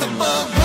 the bug.